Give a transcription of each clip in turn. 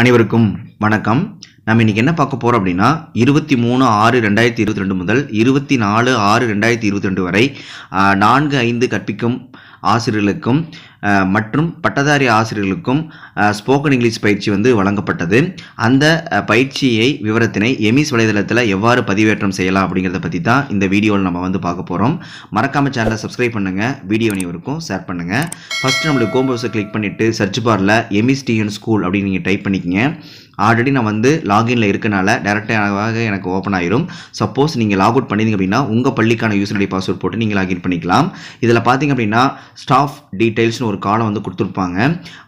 அனைவருக்கும் வணக்கம். நம்ம இன்னைக்கு என்ன பார்க்க போறோம் அப்படின்னா இருபத்தி மூணு ஆறு ரெண்டாயிரத்தி இருபத்தி ரெண்டு முதல் இருபத்தி நாலு ஆறு ரெண்டாயிரத்தி இருபத்தி ரெண்டு வரை நான்கு ஐந்து கற்பிக்கும் ஆசிரியர்களுக்கும் மற்றும் பட்டதாரி ஆசிரியர்களுக்கும் ஸ்போக்கன் இங்கிலீஷ் பயிற்சி வந்து வழங்கப்பட்டது. அந்த பயிற்சியை விவரத்தினை எமிஸ் வலைதளத்தில் எவ்வாறு பதிவேற்றம் செய்யலாம் அப்படிங்கிறத பற்றி தான் இந்த வீடியோவில் நம்ம வந்து பார்க்க போகிறோம் மறக்காம சேனலை சப்ஸ்கிரைப் பண்ணுங்க. வீடியோ அனைவருக்கும் ஷேர் பண்ணுங்கள் ஃபஸ்ட்டு நம்மளுக்கு கோம்போஸை கிளிக் பண்ணிவிட்டு சர்ச் பாரில் எமிஸ் டிஎன் ஸ்கூல் அப்படின்னு நீங்கள் டைப் பண்ணிக்கங்க. ஆல்ரெடி நான் வந்து லாகின்ல இருக்கனால டேரெக்டாக எனக்கு ஓப்பன் ஆயிரும். சப்போஸ் நீங்கள் லாக் அவுட் பண்ணிங்க அப்படின்னா உங்கள் பள்ளிக்கான யூசர் ஐடி பாஸ்வேர்ட் போட்டு நீங்கள் லாகின் பண்ணிக்கலாம். இதில் பார்த்தீங்க அப்படின்னா ஸ்டாஃப் டீடைல்ஸ்னு ஒரு காலம் வந்து கொடுத்துருப்பாங்க.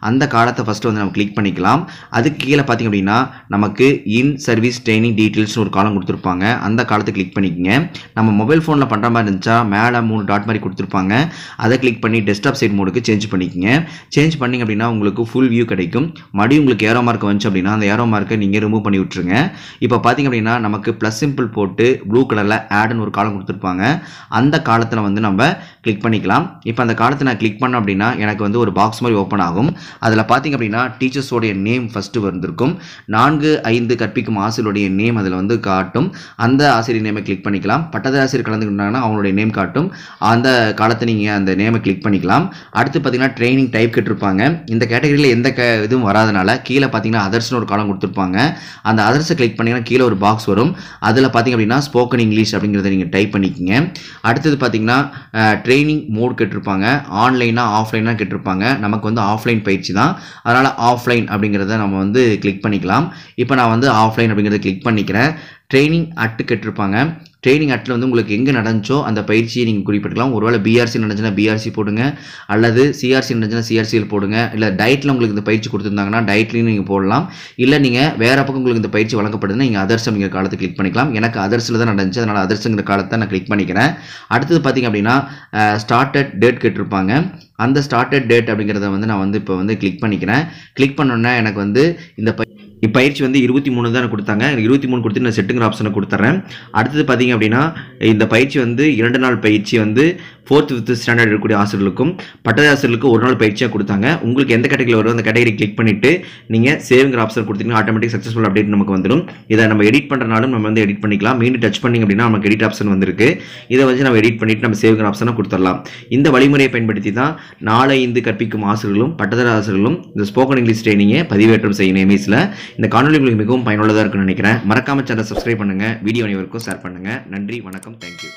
அந்த காலத்தை ஃபஸ்ட்டு வந்து நம்ம கிளிக் பண்ணிக்கலாம். அதுக்கு கீழே பார்த்தீங்க அப்படின்னா நமக்கு இன் சர்வீஸ் ட்ரைனிங் டீட்டெயில்ஸ்னு ஒரு காலம் கொடுத்துருப்பாங்க. அந்த காலத்தை கிளிக் பண்ணிக்கங்க. நம்ம மொபைல் ஃபோனில் பண்ணுற மாதிரி இருந்துச்சா மேலே மூணு டாட் மாதிரி கொடுத்துருப்பாங்க. அதை கிளிக் பண்ணி டெஸ்க்டாப் சைட் மோடுக்கு சேஞ்ச் பண்ணிக்கங்க. சேஞ்ச் பண்ணிங்க அப்படின்னா உங்களுக்கு ஃபுல் வியூ கிடைக்கும். மறுபடியும் உங்களுக்கு ஏரோ மார்க் வந்துச்சு அப்படின்னா அந்த ஏரோ மார்க்கை நீங்கள் ரிமூவ் பண்ணி விட்டுருங்க. இப்போ பார்த்தீங்க அப்படின்னா நமக்கு ப்ளஸ் சிம்பிள் போட்டு ப்ளூ கலரில் ஆடுன்னு ஒரு காலம் கொடுத்துருப்பாங்க. அந்த காலத்தில் வந்து நம்ம கிளிக் பண்ணிக்கலாம். இப்போ அந்த காலத்தை நான் கிளிக் பண்ணேன் அப்படின்னா எனக்கு வந்து ஒரு பாக்ஸ் மாதிரி ஓப்பன் ஆகும். அதில் பார்த்தீங்க அப்படின்னா டீச்சர்ஸோடைய நேம் ஃபஸ்ட்டு வந்திருக்கும். நான்கு ஐந்து கற்பிக்கும் ஆசிரியருடைய நேம் அதில் வந்து காட்டும். அந்த ஆசிரியர் நேமை கிளிக் பண்ணிக்கலாம். பட்டதாரி ஆசிரியர் கலந்துக்கிட்டாங்கன்னா அவங்களுடைய நேம் காட்டும். அந்த காலத்தை நீங்கள் அந்த நேமை கிளிக் பண்ணிக்கலாம். அடுத்து பார்த்தீங்கன்னா ட்ரைனிங் டைப் கேட்டிருப்பாங்க. இந்த கேட்டகரியில் எந்த க இதுவும் வராதனால கீழே பார்த்தீங்கன்னா அதர்ஸ்னு ஒரு காலம் கொடுத்துருப்பாங்க. அந்த அதர்ஸை கிளிக் பண்ணிங்கன்னா கீழே ஒரு பாக்ஸ் வரும். அதில் பார்த்தீங்க அப்படின்னா ஸ்போக்கன் இங்கிலீஷ் அப்படிங்கிறத நீங்கள் டைப் பண்ணிக்கோங்க. அடுத்தது பார்த்தீங்கன்னா ட்ரைனிங் மோட் கேட்டிருப்பாங்க. ஆன்லைனா ஆஃப்லைனாக இருப்பாங்க நமக்கு வந்து ஆஃப்லைன் பயிற்சி தான். அதனால் ஆஃப்லைன் அப்படிங்கிறத நம்ம வந்து கிளிக் பண்ணிக்கலாம். இப்போ நான் வந்து ஆஃப்லைன் அப்படிங்கிறத கிளிக் பண்ணிக்கிறேன். ட்ரைனிங் அட்டு கேட்டிருப்பாங்க. ட்ரைனிங் அட்டில் வந்து உங்களுக்கு எங்கே நடந்துச்சோ அந்த பயிற்சியை நீங்கள் குறிப்பிட்டுக்கலாம். ஒருவேளை பிஆர்சி நடந்துச்சுன்னா பிஆர்சி போடுங்க. அல்லது சிஆர்சி நடந்துச்சுன்னா சிஆர்சியில் போடுங்க. இல்லை டயட்டில் உங்களுக்கு இந்த பயிற்சி கொடுத்துருந்தாங்கன்னா டயட்லையும் நீங்கள் போடலாம். இல்லை நீங்கள் வேறு பக்கம் உங்களுக்கு இந்த பயிற்சி வழங்கப்படுதுன்னா நீங்கள் அதர்ஸ் அப்படிங்கிற காலத்தை கிளிக் பண்ணிக்கலாம். எனக்கு அதர்ஸில் தான் நடந்துச்சு. அதனால் அதர்ஸுங்கிற காலத்தை நான் கிளிக் பண்ணிக்கிறேன். அடுத்தது பார்த்தீங்க அப்படின்னா ஸ்டார்டட் டேட் கேட்டிருப்பாங்க. அந்த ஸ்டார்டட் டேட் அப்படிங்கிறத வந்து நான் வந்து இப்போ வந்து கிளிக் பண்ணிக்கிறேன். கிளிக் பண்ணோன்னே எனக்கு வந்து இந்த இப்பயிற்சி வந்து இருபத்தி மூணு தான் கொடுத்தாங்க. இருபத்தி மூணு கொடுத்து நான் செட்டுங்கிற ஆப்ஷனை கொடுத்துட்றேன் அடுத்தது பார்த்தீங்க அப்படின்னா இந்த பயிற்சி வந்து இரண்டு நாள் பயிற்சி வந்து ஃபோர்த் ஃபிஃப்த் ஸ்டாண்டர்ட் இருக்கக்கூடிய ஆசிரியர்களுக்கும் பட்டதாரி ஆசிரியர்களுக்கும் ஒரு நாள் பயிற்சியாக கொடுத்தாங்க. உங்களுக்கு எந்த கேட்டகரி வரும் அந்த கேட்டகரி கிளிக் பண்ணிவிட்டு நீங்கள் சேவிங்கிற ஆப்ஷன் கொடுத்தீங்கன்னா ஆட்டோமேட்டிக் சக்ஸஸ்ஃபுல் அப்டேட் நமக்கு வந்துடும் இதை நம்ம எடிட் பண்ணுறனாலும் நம்ம வந்து எடிட் பண்ணிக்கலாம். மீண்டும் டச் பண்ணிங்க அப்படின்னா நமக்கு எடிட் ஆப்ஷன் வந்திருக்கு. இதை வச்சு நம்ம எடிட் பண்ணிட்டு நம்ம சேவிங்கிற ஆப்ஷனை கொடுத்துடலாம். இந்த வழிமுறையை பயன்படுத்தி தான் நாலு ஐந்து கற்பிக்கும் ஆசிரியர்களும் பட்டதாரி ஆசிரியர்களும் இந்த ஸ்போக்கன் இங்கிலீஷ் ட்ரைனிங்கை பதிவேற்றம் செய்யணும் எம்இஸில் இந்த காணொலி உங்களுக்கு மிகவும் பயனுள்ளதாக இருக்கும்னு நினைக்கிறேன். மறக்காம சேனல் சப்ஸ்கிரைப் பண்ணுங்கள் வீடியோ அனைவருக்கும் ஷேர் பண்ணுங்கள் நன்றி வணக்கம் தேங்க்யூ